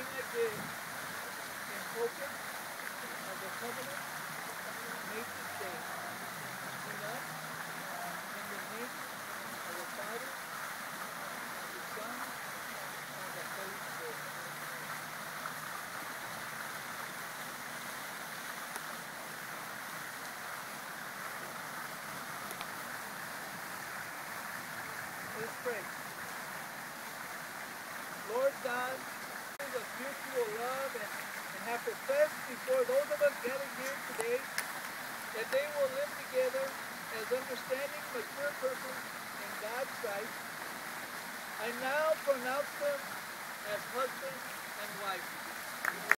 I did in token of the covenant made this day between us in the name of the Father, the Son, and the Holy Spirit. Let's pray. Lord God, of mutual love and, and have professed before those of us gathered here today that they will live together as understanding, mature persons in God's sight. I now pronounce them as husband and wife.